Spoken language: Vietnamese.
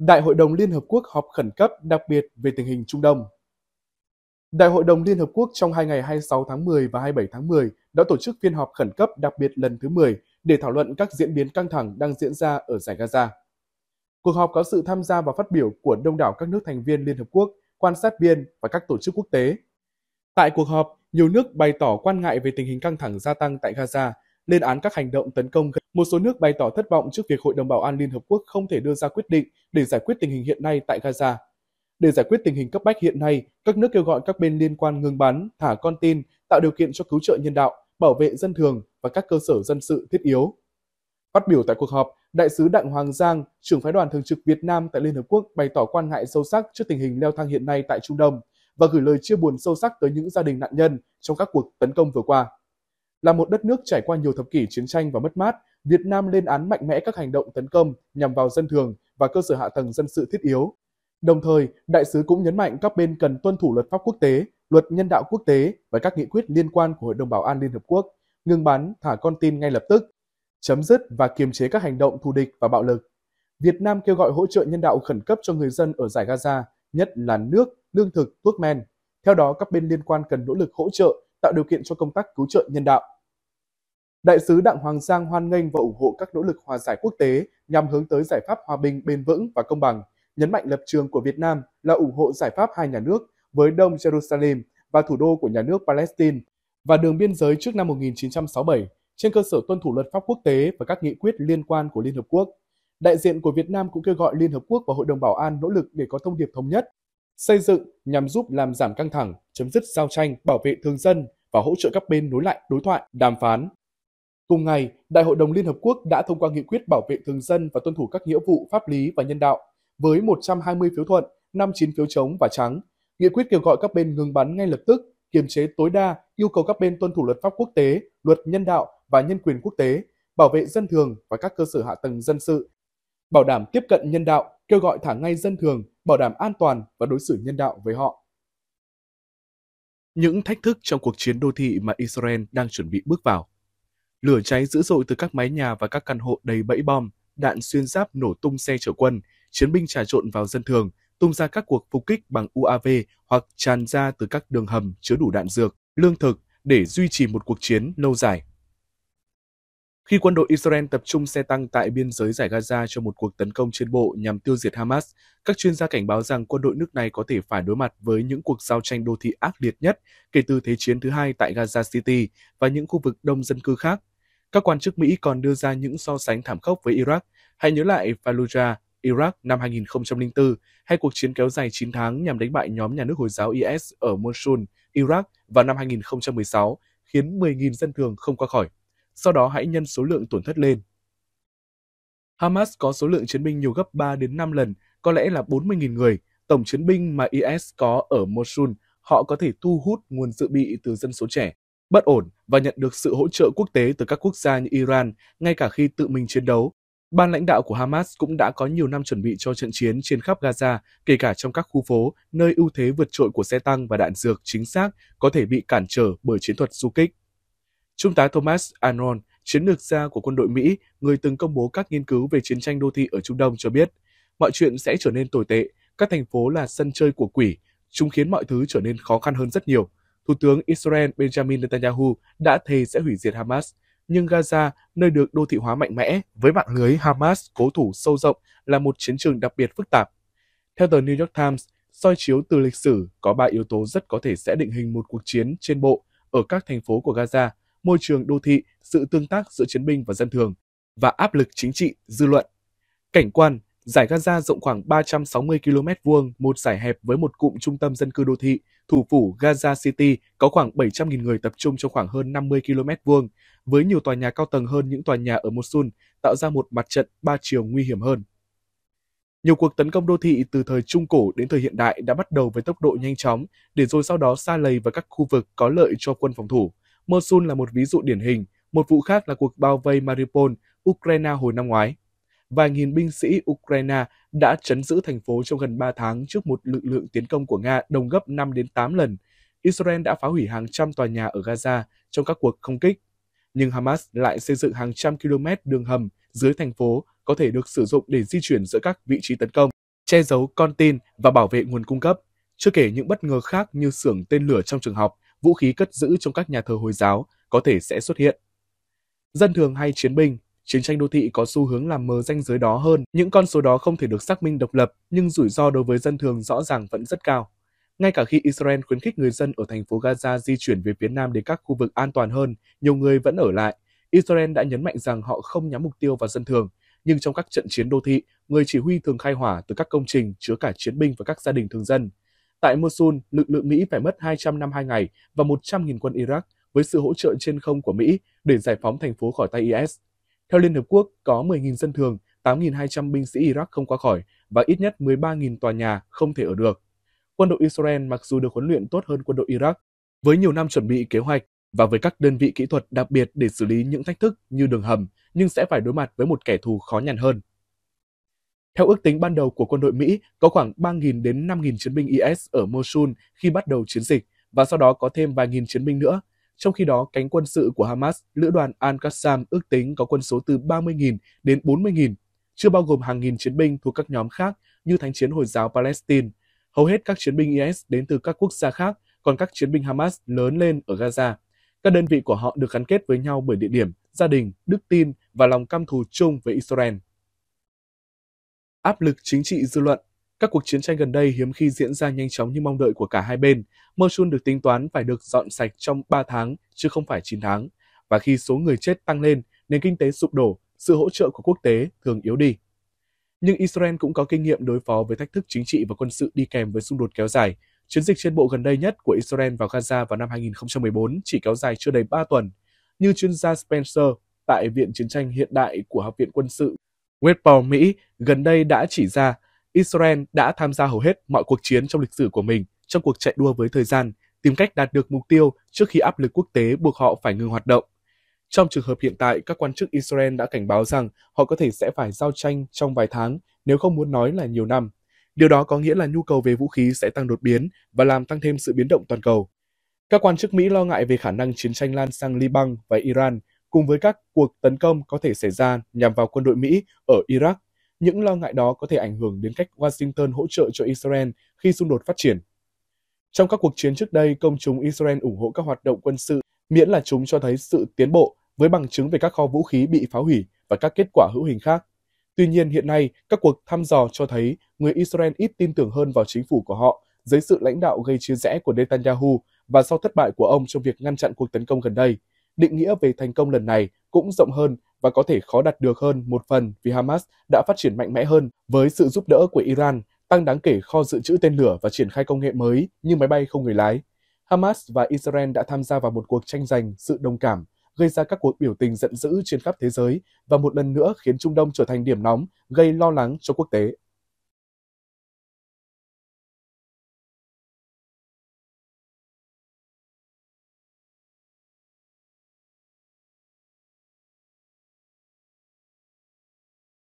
Đại hội đồng Liên Hợp Quốc họp khẩn cấp đặc biệt về tình hình Trung Đông. Đại hội đồng Liên Hợp Quốc trong hai ngày 26 tháng 10 và 27 tháng 10 đã tổ chức phiên họp khẩn cấp đặc biệt lần thứ 10 để thảo luận các diễn biến căng thẳng đang diễn ra ở giải Gaza. Cuộc họp có sự tham gia và phát biểu của đông đảo các nước thành viên Liên Hợp Quốc, quan sát viên và các tổ chức quốc tế. Tại cuộc họp, nhiều nước bày tỏ quan ngại về tình hình căng thẳng gia tăng tại Gaza, lên án các hành động tấn công. Một số nước bày tỏ thất vọng trước việc Hội đồng Bảo an Liên Hợp Quốc không thể đưa ra quyết định để giải quyết tình hình hiện nay tại Gaza. Để giải quyết tình hình cấp bách hiện nay, các nước kêu gọi các bên liên quan ngừng bắn, thả con tin, tạo điều kiện cho cứu trợ nhân đạo, bảo vệ dân thường và các cơ sở dân sự thiết yếu. Phát biểu tại cuộc họp, Đại sứ Đặng Hoàng Giang, trưởng phái đoàn thường trực Việt Nam tại Liên Hợp Quốc bày tỏ quan ngại sâu sắc trước tình hình leo thang hiện nay tại Trung Đông và gửi lời chia buồn sâu sắc tới những gia đình nạn nhân trong các cuộc tấn công vừa qua. Là một đất nước trải qua nhiều thập kỷ chiến tranh và mất mát, Việt Nam lên án mạnh mẽ các hành động tấn công nhằm vào dân thường và cơ sở hạ tầng dân sự thiết yếu. Đồng thời, đại sứ cũng nhấn mạnh các bên cần tuân thủ luật pháp quốc tế, luật nhân đạo quốc tế và các nghị quyết liên quan của Hội đồng Bảo an Liên Hợp Quốc, ngừng bắn, thả con tin ngay lập tức, chấm dứt và kiềm chế các hành động thù địch và bạo lực. Việt Nam kêu gọi hỗ trợ nhân đạo khẩn cấp cho người dân ở giải Gaza, nhất là nước, lương thực, thuốc men. Theo đó, các bên liên quan cần nỗ lực hỗ trợ, tạo điều kiện cho công tác cứu trợ nhân đạo. Đại sứ Đặng Hoàng Giang hoan nghênh và ủng hộ các nỗ lực hòa giải quốc tế nhằm hướng tới giải pháp hòa bình bền vững và công bằng, nhấn mạnh lập trường của Việt Nam là ủng hộ giải pháp hai nhà nước với Đông Jerusalem và thủ đô của nhà nước Palestine và đường biên giới trước năm 1967 trên cơ sở tuân thủ luật pháp quốc tế và các nghị quyết liên quan của Liên Hợp Quốc. Đại diện của Việt Nam cũng kêu gọi Liên Hợp Quốc và Hội đồng Bảo an nỗ lực để có thông điệp thống nhất, xây dựng nhằm giúp làm giảm căng thẳng, chấm dứt giao tranh, bảo vệ thường dân và hỗ trợ các bên nối lại đối thoại, đàm phán, Cùng ngày, Đại hội đồng Liên Hợp Quốc đã thông qua nghị quyết bảo vệ thường dân và tuân thủ các nghĩa vụ pháp lý và nhân đạo với 120 phiếu thuận, 59 phiếu chống và trắng. Nghị quyết kêu gọi các bên ngừng bắn ngay lập tức, kiềm chế tối đa, yêu cầu các bên tuân thủ luật pháp quốc tế, luật nhân đạo và nhân quyền quốc tế, bảo vệ dân thường và các cơ sở hạ tầng dân sự, bảo đảm tiếp cận nhân đạo, kêu gọi thả ngay dân thường, bảo đảm an toàn và đối xử nhân đạo với họ. Những thách thức trong cuộc chiến đô thị mà Israel đang chuẩn bị bước vào Lửa cháy dữ dội từ các mái nhà và các căn hộ đầy bẫy bom, đạn xuyên giáp nổ tung xe chở quân, chiến binh trà trộn vào dân thường, tung ra các cuộc phục kích bằng UAV hoặc tràn ra từ các đường hầm chứa đủ đạn dược, lương thực để duy trì một cuộc chiến lâu dài. Khi quân đội Israel tập trung xe tăng tại biên giới giải Gaza cho một cuộc tấn công trên bộ nhằm tiêu diệt Hamas, các chuyên gia cảnh báo rằng quân đội nước này có thể phải đối mặt với những cuộc giao tranh đô thị ác liệt nhất kể từ Thế chiến thứ hai tại Gaza City và những khu vực đông dân cư khác các quan chức Mỹ còn đưa ra những so sánh thảm khốc với Iraq. Hãy nhớ lại Fallujah, Iraq năm 2004 hay cuộc chiến kéo dài 9 tháng nhằm đánh bại nhóm nhà nước Hồi giáo IS ở Mosul, Iraq vào năm 2016, khiến 10.000 dân thường không qua khỏi. Sau đó hãy nhân số lượng tổn thất lên. Hamas có số lượng chiến binh nhiều gấp 3 đến 5 lần, có lẽ là 40.000 người. Tổng chiến binh mà IS có ở Mosul, họ có thể thu hút nguồn dự bị từ dân số trẻ bất ổn và nhận được sự hỗ trợ quốc tế từ các quốc gia như Iran ngay cả khi tự mình chiến đấu. Ban lãnh đạo của Hamas cũng đã có nhiều năm chuẩn bị cho trận chiến trên khắp Gaza, kể cả trong các khu phố, nơi ưu thế vượt trội của xe tăng và đạn dược chính xác có thể bị cản trở bởi chiến thuật du kích. Trung tá Thomas Arnold, chiến lược gia của quân đội Mỹ, người từng công bố các nghiên cứu về chiến tranh đô thị ở Trung Đông cho biết, mọi chuyện sẽ trở nên tồi tệ, các thành phố là sân chơi của quỷ, chúng khiến mọi thứ trở nên khó khăn hơn rất nhiều. Thủ tướng Israel Benjamin Netanyahu đã thề sẽ hủy diệt Hamas, nhưng Gaza, nơi được đô thị hóa mạnh mẽ với mạng lưới Hamas cố thủ sâu rộng là một chiến trường đặc biệt phức tạp. Theo tờ New York Times, soi chiếu từ lịch sử có ba yếu tố rất có thể sẽ định hình một cuộc chiến trên bộ ở các thành phố của Gaza, môi trường đô thị, sự tương tác giữa chiến binh và dân thường, và áp lực chính trị, dư luận. Cảnh quan, Giải Gaza rộng khoảng 360 km vuông, một giải hẹp với một cụm trung tâm dân cư đô thị. Thủ phủ Gaza City có khoảng 700.000 người tập trung trong khoảng hơn 50 km vuông, với nhiều tòa nhà cao tầng hơn những tòa nhà ở Mosul, tạo ra một mặt trận ba chiều nguy hiểm hơn. Nhiều cuộc tấn công đô thị từ thời Trung Cổ đến thời hiện đại đã bắt đầu với tốc độ nhanh chóng, để rồi sau đó xa lầy vào các khu vực có lợi cho quân phòng thủ. Mosul là một ví dụ điển hình, một vụ khác là cuộc bao vây Mariupol, Ukraine hồi năm ngoái vài nghìn binh sĩ Ukraine đã chấn giữ thành phố trong gần 3 tháng trước một lực lượng tiến công của Nga đồng gấp 5 đến 8 lần. Israel đã phá hủy hàng trăm tòa nhà ở Gaza trong các cuộc không kích. Nhưng Hamas lại xây dựng hàng trăm km đường hầm dưới thành phố có thể được sử dụng để di chuyển giữa các vị trí tấn công. che giấu con tin và bảo vệ nguồn cung cấp. Chưa kể những bất ngờ khác như xưởng tên lửa trong trường học, vũ khí cất giữ trong các nhà thờ Hồi giáo có thể sẽ xuất hiện. Dân thường hay chiến binh, chiến tranh đô thị có xu hướng làm mờ ranh giới đó hơn. Những con số đó không thể được xác minh độc lập, nhưng rủi ro đối với dân thường rõ ràng vẫn rất cao. Ngay cả khi Israel khuyến khích người dân ở thành phố Gaza di chuyển về phía nam đến các khu vực an toàn hơn, nhiều người vẫn ở lại. Israel đã nhấn mạnh rằng họ không nhắm mục tiêu vào dân thường, nhưng trong các trận chiến đô thị, người chỉ huy thường khai hỏa từ các công trình chứa cả chiến binh và các gia đình thường dân. Tại Mosul, lực lượng Mỹ phải mất 252 ngày và 100.000 quân Iraq với sự hỗ trợ trên không của Mỹ để giải phóng thành phố khỏi tay IS. Theo Liên Hợp Quốc, có 10.000 dân thường, 8.200 binh sĩ Iraq không qua khỏi và ít nhất 13.000 tòa nhà không thể ở được. Quân đội Israel mặc dù được huấn luyện tốt hơn quân đội Iraq, với nhiều năm chuẩn bị kế hoạch và với các đơn vị kỹ thuật đặc biệt để xử lý những thách thức như đường hầm, nhưng sẽ phải đối mặt với một kẻ thù khó nhằn hơn. Theo ước tính ban đầu của quân đội Mỹ, có khoảng 3.000 đến 5.000 chiến binh IS ở Mosul khi bắt đầu chiến dịch và sau đó có thêm vài nghìn chiến binh nữa. Trong khi đó, cánh quân sự của Hamas, lữ đoàn Al-Qassam ước tính có quân số từ 30.000 đến 40.000, chưa bao gồm hàng nghìn chiến binh thuộc các nhóm khác như Thánh chiến Hồi giáo Palestine. Hầu hết các chiến binh IS đến từ các quốc gia khác, còn các chiến binh Hamas lớn lên ở Gaza. Các đơn vị của họ được gắn kết với nhau bởi địa điểm, gia đình, đức tin và lòng căm thù chung với Israel. Áp lực chính trị dư luận các cuộc chiến tranh gần đây hiếm khi diễn ra nhanh chóng như mong đợi của cả hai bên. Mosul được tính toán phải được dọn sạch trong 3 tháng, chứ không phải 9 tháng. Và khi số người chết tăng lên, nền kinh tế sụp đổ, sự hỗ trợ của quốc tế thường yếu đi. Nhưng Israel cũng có kinh nghiệm đối phó với thách thức chính trị và quân sự đi kèm với xung đột kéo dài. Chiến dịch trên bộ gần đây nhất của Israel vào Gaza vào năm 2014 chỉ kéo dài chưa đầy 3 tuần. Như chuyên gia Spencer tại Viện Chiến tranh Hiện đại của Học viện Quân sự Westport, Mỹ gần đây đã chỉ ra Israel đã tham gia hầu hết mọi cuộc chiến trong lịch sử của mình trong cuộc chạy đua với thời gian, tìm cách đạt được mục tiêu trước khi áp lực quốc tế buộc họ phải ngừng hoạt động. Trong trường hợp hiện tại, các quan chức Israel đã cảnh báo rằng họ có thể sẽ phải giao tranh trong vài tháng, nếu không muốn nói là nhiều năm. Điều đó có nghĩa là nhu cầu về vũ khí sẽ tăng đột biến và làm tăng thêm sự biến động toàn cầu. Các quan chức Mỹ lo ngại về khả năng chiến tranh lan sang Liban và Iran, cùng với các cuộc tấn công có thể xảy ra nhằm vào quân đội Mỹ ở Iraq. Những lo ngại đó có thể ảnh hưởng đến cách Washington hỗ trợ cho Israel khi xung đột phát triển. Trong các cuộc chiến trước đây, công chúng Israel ủng hộ các hoạt động quân sự miễn là chúng cho thấy sự tiến bộ với bằng chứng về các kho vũ khí bị phá hủy và các kết quả hữu hình khác. Tuy nhiên hiện nay, các cuộc thăm dò cho thấy người Israel ít tin tưởng hơn vào chính phủ của họ dưới sự lãnh đạo gây chia rẽ của Netanyahu và sau thất bại của ông trong việc ngăn chặn cuộc tấn công gần đây. Định nghĩa về thành công lần này cũng rộng hơn và có thể khó đạt được hơn một phần vì Hamas đã phát triển mạnh mẽ hơn với sự giúp đỡ của Iran, tăng đáng kể kho dự trữ tên lửa và triển khai công nghệ mới như máy bay không người lái. Hamas và Israel đã tham gia vào một cuộc tranh giành sự đồng cảm gây ra các cuộc biểu tình giận dữ trên khắp thế giới và một lần nữa khiến Trung Đông trở thành điểm nóng, gây lo lắng cho quốc tế.